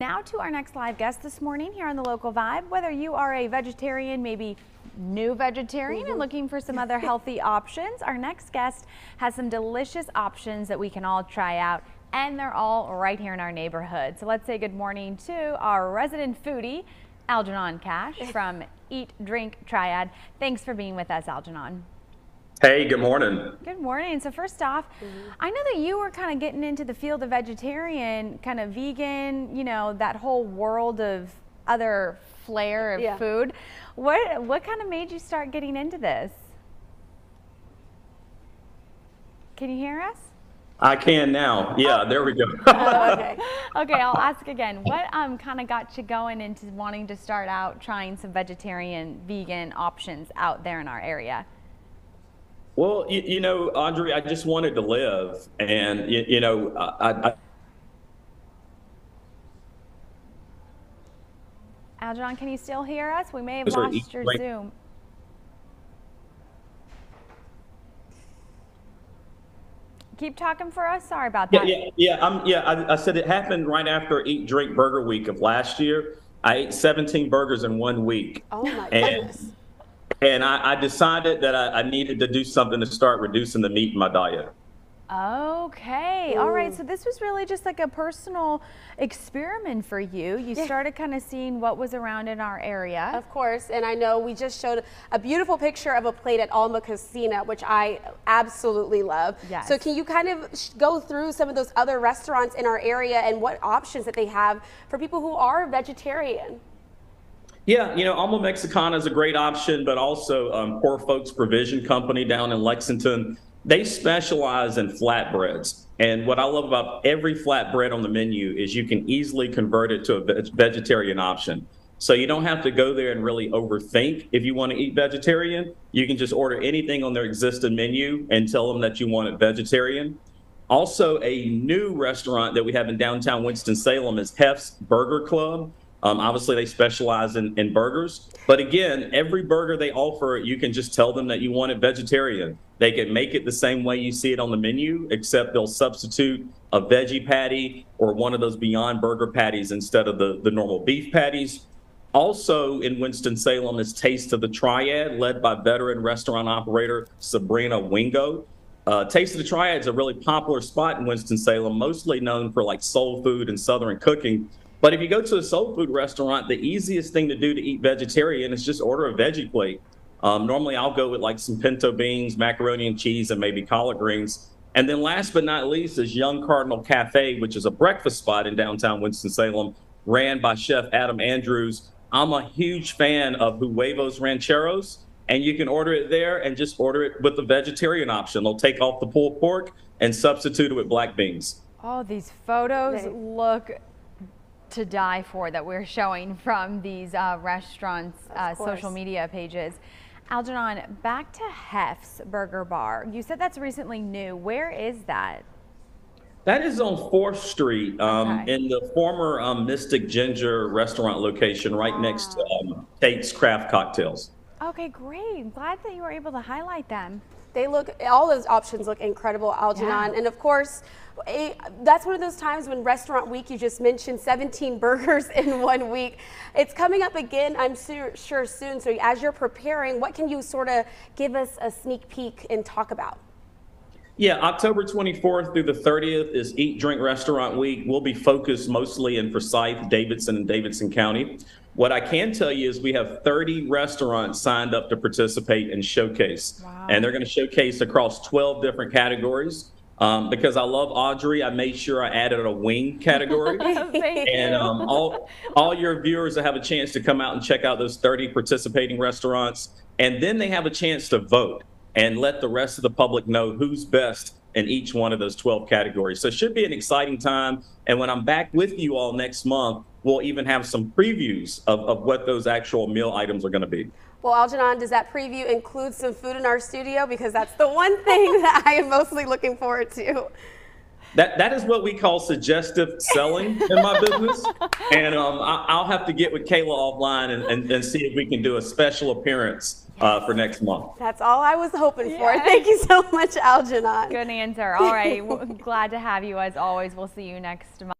Now to our next live guest this morning here on the local vibe. Whether you are a vegetarian, maybe new vegetarian and mm-hmm. looking for some other healthy options, our next guest has some delicious options that we can all try out and they're all right here in our neighborhood. So let's say good morning to our resident foodie, Algernon Cash from Eat Drink Triad. Thanks for being with us, Algernon. Hey, good morning. Good morning. So first off, I know that you were kind of getting into the field of vegetarian, kind of vegan, you know, that whole world of other flair of Yeah. food. What what kind of made you start getting into this? Can you hear us? I can now. Yeah, there we go. Oh, okay. Okay, I'll ask again. What um kind of got you going into wanting to start out trying some vegetarian, vegan options out there in our area? Well, you, you know, Audrey, I just wanted to live, and you, you know, I, I Algernon, can you still hear us? We may have lost your right- Zoom. Keep talking for us. Sorry about yeah, that. yeah, yeah. I'm, yeah. I, I said it happened right after Eat Drink Burger Week of last year. I ate 17 burgers in one week, Oh my And- goodness. And I, I decided that I, I needed to do something to start reducing the meat in my diet. Okay. All right. So this was really just like a personal experiment for you. You Yeah. started kind of seeing what was around in our area. Of course, and I know we just showed a beautiful picture of a plate at Alma Mexicana, which I absolutely love. Yes. So can you kind of go through some of those other restaurants in our area and what options that they have for people who are vegetarian? Yeah, you know, Alma Mexicana is a great option, but also um, Poor Folks Provision Company down in Lexington. They specialize in flatbreads. And what I love about every flatbread on the menu is you can easily convert it to a vegetarian option. So you don't have to go there and really overthink if you want to eat vegetarian. You can just order anything on their existing menu and tell them that you want it vegetarian. Also, a new restaurant that we have in downtown Winston-Salem is Hef's Burger Club. Um, obviously, they specialize in, in burgers. But again, every burger they offer, you can just tell them that you want it vegetarian. They can make it the same way you see it on the menu, except they'll substitute a veggie patty or one of those Beyond Burger patties instead of the, the normal beef patties. Also in Winston-Salem is Taste of the Triad, led by veteran restaurant operator Sabrina Wingo. Uh, Taste of the Triad is a really popular spot in Winston-Salem, mostly known for like soul food and Southern cooking. But if you go to a soul food restaurant, the easiest thing to do to eat vegetarian is just order a veggie plate. Um, normally, I'll go with like some pinto beans, macaroni and cheese, and maybe collard greens. And then last but not least is Young Cardinal Cafe, which is a breakfast spot in downtown Winston-Salem, ran by Chef Adam Andrews. I'm a huge fan of Huevos Rancheros, and you can order it there and just order it with the vegetarian option. They'll take off the pulled pork and substitute it with black beans. Oh, these photos look to die for that we're showing from these uh, restaurants' uh, social media pages. Algernon, back to Hef's Burger Bar. You said that's recently new. Where is that? That is on 4th Street um, Okay. in the former um, Mystic Ginger restaurant location right next to um, Tate's Craft Cocktails. Okay, great. Glad that you were able to highlight them. They look, all those options look incredible, Algernon. Yeah. And of course, a, that's one of those times when Restaurant Week, you just mentioned 17 burgers in one week. It's coming up again, I'm su- sure, soon. So as you're preparing, what can you sort of give us a sneak peek and talk about? Yeah, October 24th through the 30th is Eat Drink Restaurant Week. We'll be focused mostly in Forsyth, Davidson, and Davidson County. What I can tell you is we have 30 restaurants signed up to participate and showcase. Wow. And they're going to showcase across 12 different categories. Um, because I love Audrey, I made sure I added a wing category. And um, all all your viewers will have a chance to come out and check out those 30 participating restaurants, and then they have a chance to vote and let the rest of the public know who's best in each one of those 12 categories. So it should be an exciting time. And when I'm back with you all next month, we'll even have some previews of, of what those actual meal items are going to be. Well, Algernon, does that preview include some food in our studio? Because that's the one thing that I am mostly looking forward to. That that is what we call suggestive selling in my business, and um, I, I'll have to get with Kayla offline and, and, and see if we can do a special appearance uh, for next month. That's all I was hoping for. Thank you so much, Algernon. Good answer. All right. Glad to have you as always. We'll see you next month.